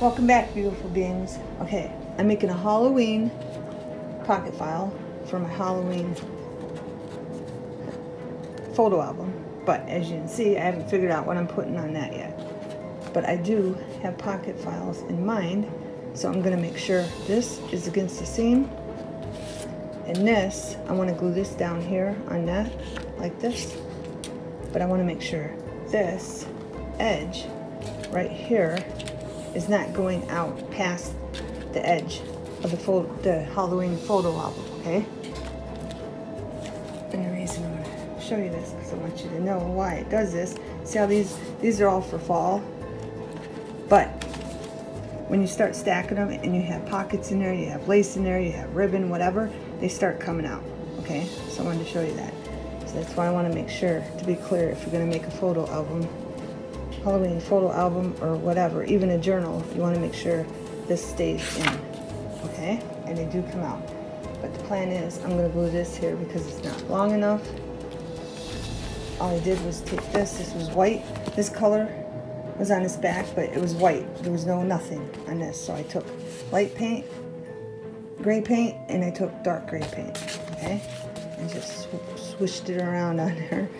Welcome back, beautiful beings. Okay, I'm making a Halloween pocket file for my Halloween photo album. But as you can see, I haven't figured out what I'm putting on that yet. But I do have pocket files in mind, so I'm gonna make sure this is against the seam. And this, I wanna glue this down here on that, like this. But I wanna make sure this edge right here is not going out past the edge of the, photo, the Halloween photo album, okay? And the reason I'm gonna show you this because I want you to know why it does this. See how these, these are all for fall, but when you start stacking them and you have pockets in there, you have lace in there, you have ribbon, whatever, they start coming out, okay? So I wanted to show you that. So that's why I want to make sure, to be clear, if you're to make a photo album, Halloween photo album or whatever, even a journal, you want to make sure this stays in, okay? And they do come out. But the plan is I'm going to glue this here because it's not long enough. All I did was take this, this was white, this color was on this back, but it was white. There was no nothing on this. So I took light paint, gray paint, and I took dark gray paint, okay? And just sw swished it around on there.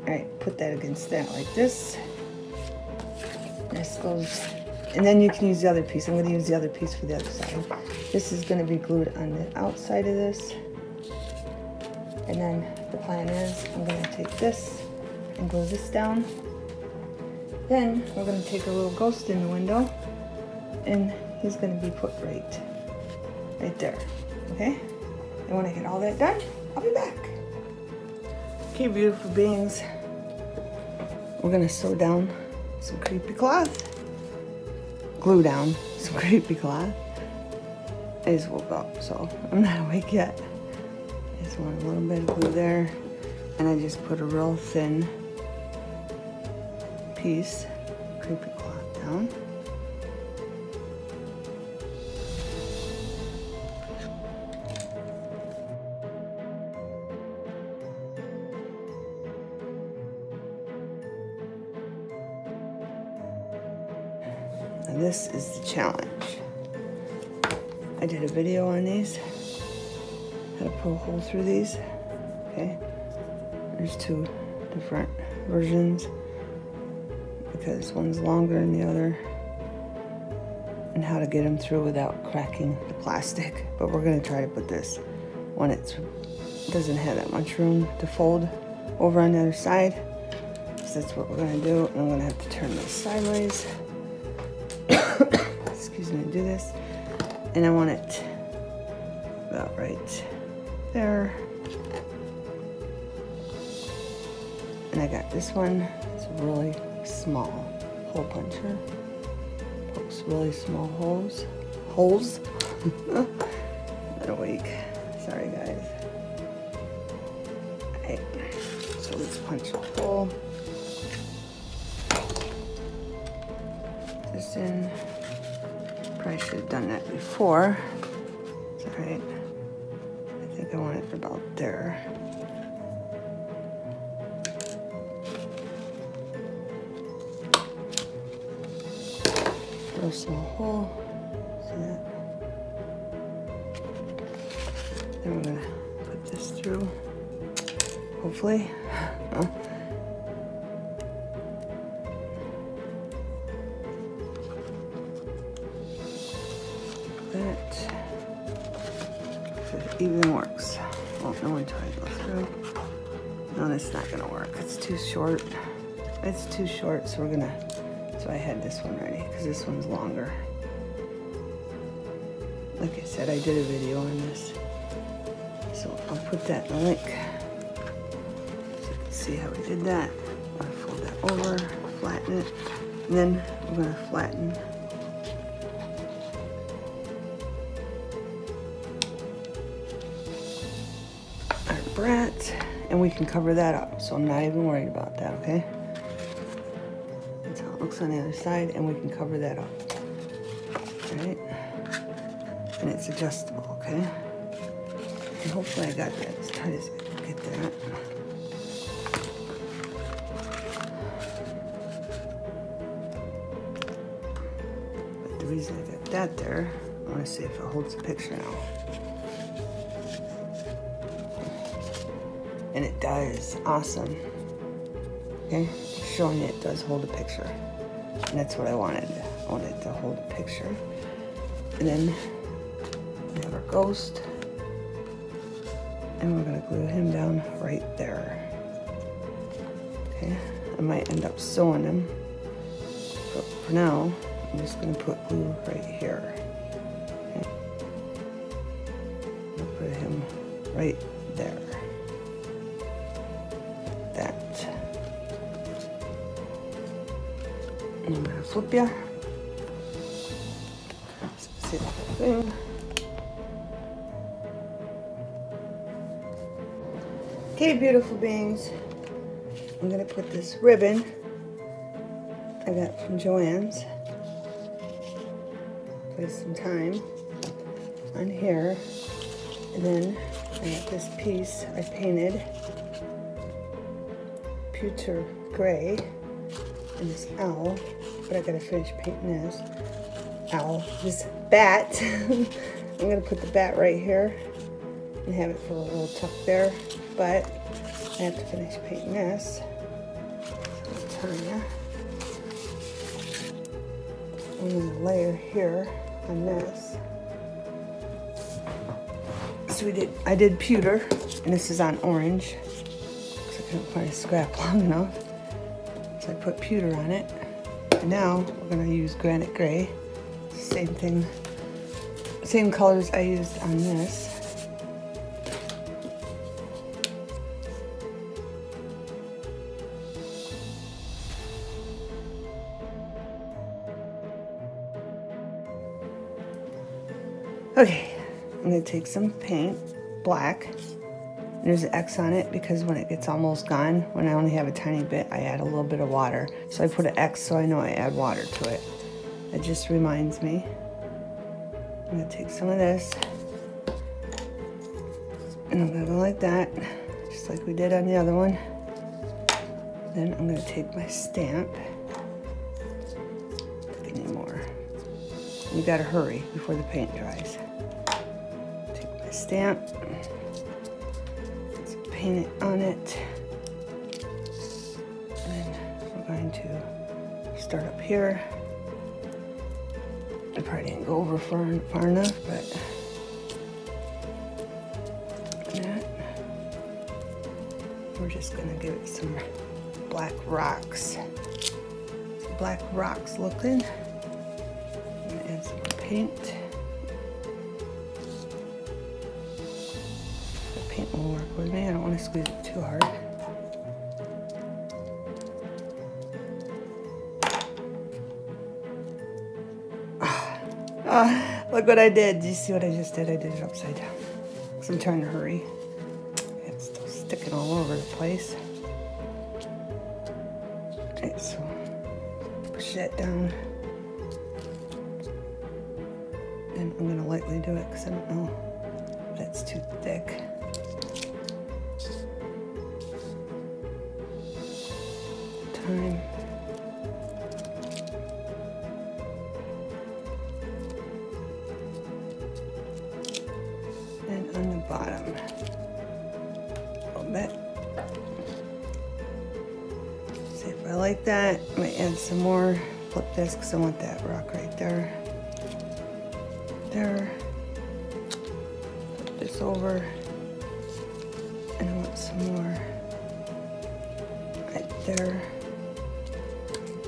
All right, put that against that like this. This goes, and then you can use the other piece. I'm gonna use the other piece for the other side. This is gonna be glued on the outside of this. And then the plan is I'm gonna take this and glue this down. Then we're gonna take a little ghost in the window and he's gonna be put right, right there, okay? And when I get all that done, I'll be back. Okay, beautiful beings. We're gonna sew down some creepy cloth. Glue down some creepy cloth. I just woke up, so I'm not awake yet. I just want a little bit of glue there. And I just put a real thin piece, creepy cloth down. This is the challenge. I did a video on these, how to pull a hole through these, okay? There's two different versions because one's longer than the other and how to get them through without cracking the plastic. But we're gonna try to put this when it doesn't have that much room to fold over on the other side. So that's what we're gonna do. And I'm gonna have to turn this sideways. Excuse me, do this. And I want it about right there. And I got this one. It's a really small hole puncher. Pokes really small holes. Holes? Not awake. Sorry guys. Alright, so let's punch Probably should have done that before. It's alright. I think I want it about there. Real small hole. See that? Then we're gonna put this through. Hopefully. That if it even works. Well, no one tried go through. No, that's not gonna work. It's too short. It's too short, so we're gonna, so I had this one ready, because this one's longer. Like I said, I did a video on this. So I'll put that in the link. So you can see how we did that. Gonna fold that over, flatten it, and then we're gonna flatten our brad, and we can cover that up. So I'm not even worried about that, okay? That's how it looks on the other side, and we can cover that up. All right? And it's adjustable, okay? And hopefully I got that as tight as I can get that. But the reason I got that there. I want to see if it holds the picture now. And it does. Awesome. Okay, showing it does hold a picture. And that's what I wanted. I wanted to hold a picture. And then we have our ghost. And we're gonna glue him down right there. Okay, I might end up sewing him. But for now, I'm just gonna put glue right here. Okay. I'll put him right there. Okay, beautiful beings. I'm gonna put this ribbon I got from Joann's. Place some time on here. And then I got this piece I painted pewter gray and this owl, but I gotta finish painting this owl, this bat. I'm gonna put the bat right here and have it for a little tuck there, but I have to finish painting this. I'm gonna layer here on this. So we did, I did pewter, and this is on orange, because I couldn't find a scrap long enough. So I put pewter on it. Now we're gonna use granite gray. Same thing, same colors I used on this. Okay, I'm gonna take some paint, black. There's an X on it because when it gets almost gone, when I only have a tiny bit, I add a little bit of water. So I put an X so I know I add water to it. It just reminds me. I'm gonna take some of this and I'm gonna go like that, just like we did on the other one. Then I'm gonna take my stamp. Any more. You gotta hurry before the paint dries. Take my stamp, paint it on it. And we're going to start up here. I probably didn't go over far, far enough, but that. We're just gonna give it some black rocks. Black rocks looking. I'm gonna add some paint. Paint will work with me. I don't want to squeeze it too hard. Ah, look what I did. Do you see what I just did? I did it upside down. Because I'm trying to hurry. It's still sticking all over the place. Okay, so push that down. And I'm gonna lightly do it because I don't know if that's too thick. Time. And on the bottom, a little bit. See if I like that. I might add some more. Flip this because I want that rock right there. There. Flip this over. And I want some more right there.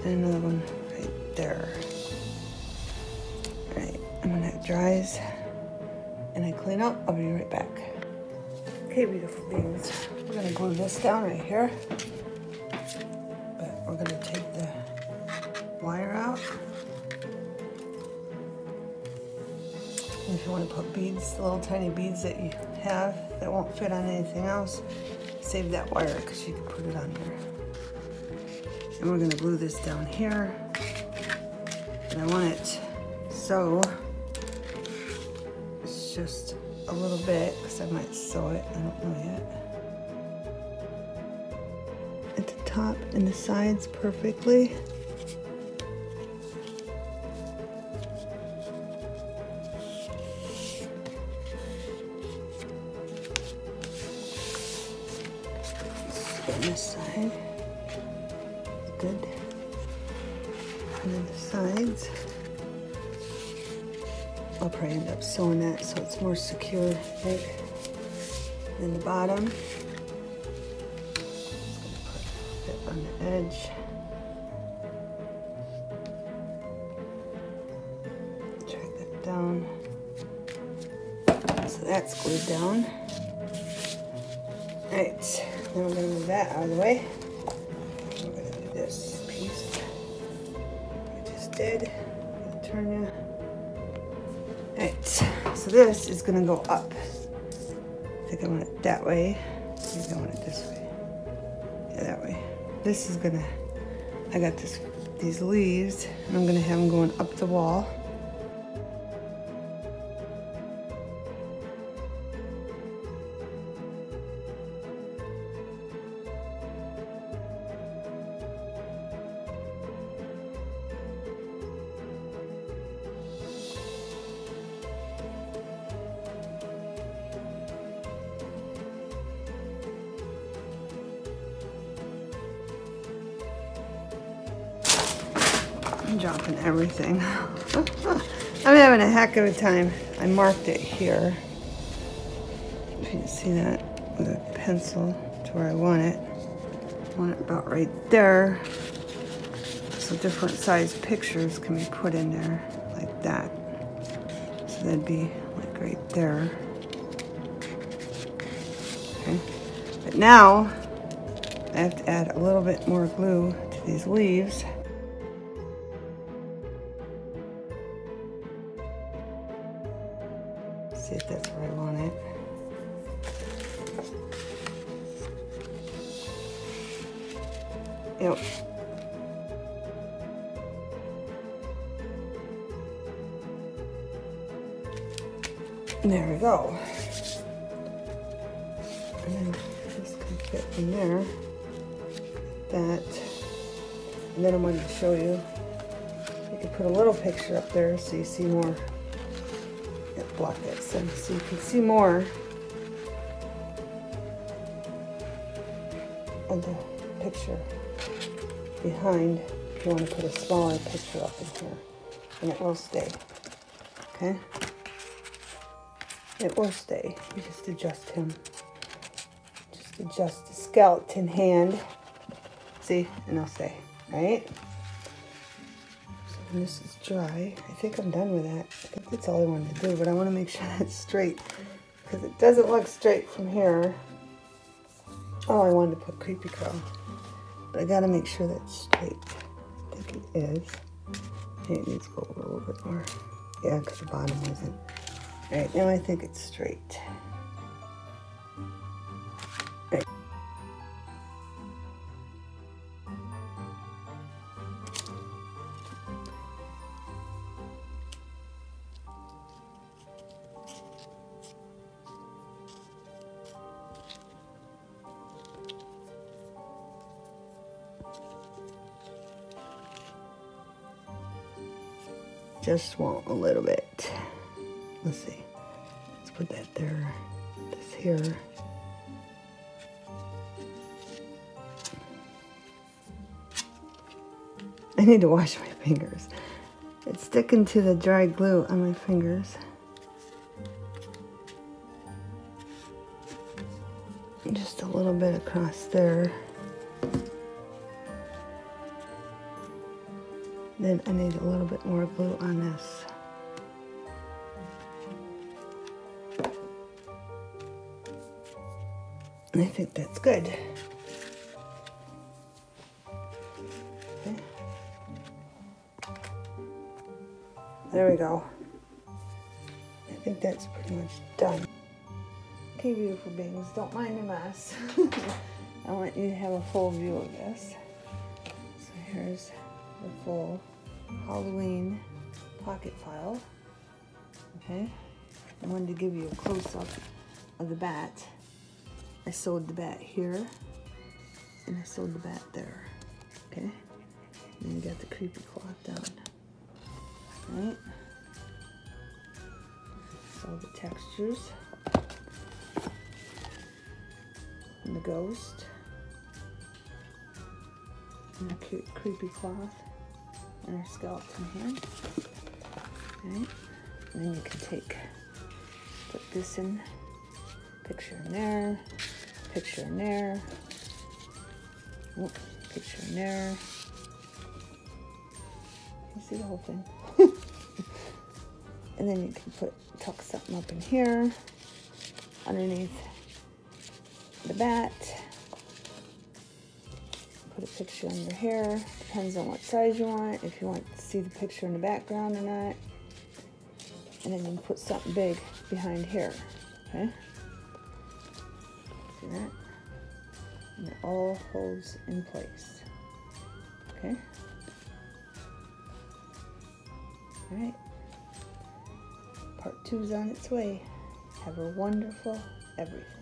And another one right there. Alright, and when that dries and I clean up, I'll be right back. Okay, beautiful beings. We're gonna glue this down right here. But we're gonna take the wire out. If you want to put beads, little tiny beads that you have that won't fit on anything else, save that wire because you can put it on there. And we're gonna glue this down here. And I want it so it's just a little bit because I might sew it, I don't know yet. At the top and the sides perfectly. on this side. And then the sides. I'll probably end up sewing that so it's more secure, I. And the bottom. Put it on the edge. Drag that down. So that's glued down. all right now we're gonna move that out of the way. Did. Turn you. Right, so this is gonna go up. I think I want it that way. Maybe I want it this way. Yeah, that way. This is gonna, I got this, these leaves, and I'm gonna have them going up the wall. Dropping everything. I'm having a heck of a time. I marked it here. If you can see that with a pencil to where I want it. I want it about right there. So different size pictures can be put in there like that. So that'd be like right there. Okay. But now I have to add a little bit more glue to these leaves. There we go. And then this can fit in there. That. And then I wanted to show you. You can put a little picture up there so you see more block that so, so you can see more of the picture behind you want to put a smaller picture up in here and it will stay okay it will stay you just adjust him just adjust the skeleton hand see and it'll stay right and this is dry. I think I'm done with that. I think that's all I wanted to do, but I want to make sure that's straight because it doesn't look straight from here. Oh, I wanted to put creepy crawl, but I got to make sure that's straight. I think it is. it needs to go a little bit more. Yeah, because the bottom wasn't. All right, now I think it's straight. Just want a little bit. Let's see. Let's put that there. This here. I need to wash my fingers. It's sticking to the dry glue on my fingers. Just a little bit across there. Then I need a little bit more glue on this. And I think that's good. Okay. There we go. I think that's pretty much done. Okay, beautiful beings, don't mind the mess. I want you to have a full view of this. So here's the full Halloween pocket file. Okay, I wanted to give you a close-up of the bat. I sewed the bat here, and I sewed the bat there. Okay, and you got the creepy cloth down. Right, so the textures and the ghost. and cute, creepy cloth and our skeleton here. And then you can take, put this in, picture in there, picture in there, picture in there. You see the whole thing. and then you can put, tuck something up in here, underneath the bat. Put a picture your hair Depends on what size you want. If you want to see the picture in the background or not. And then you put something big behind here. Okay? See that? And it all holds in place. Okay? Alright. Part two's on its way. Have a wonderful everything.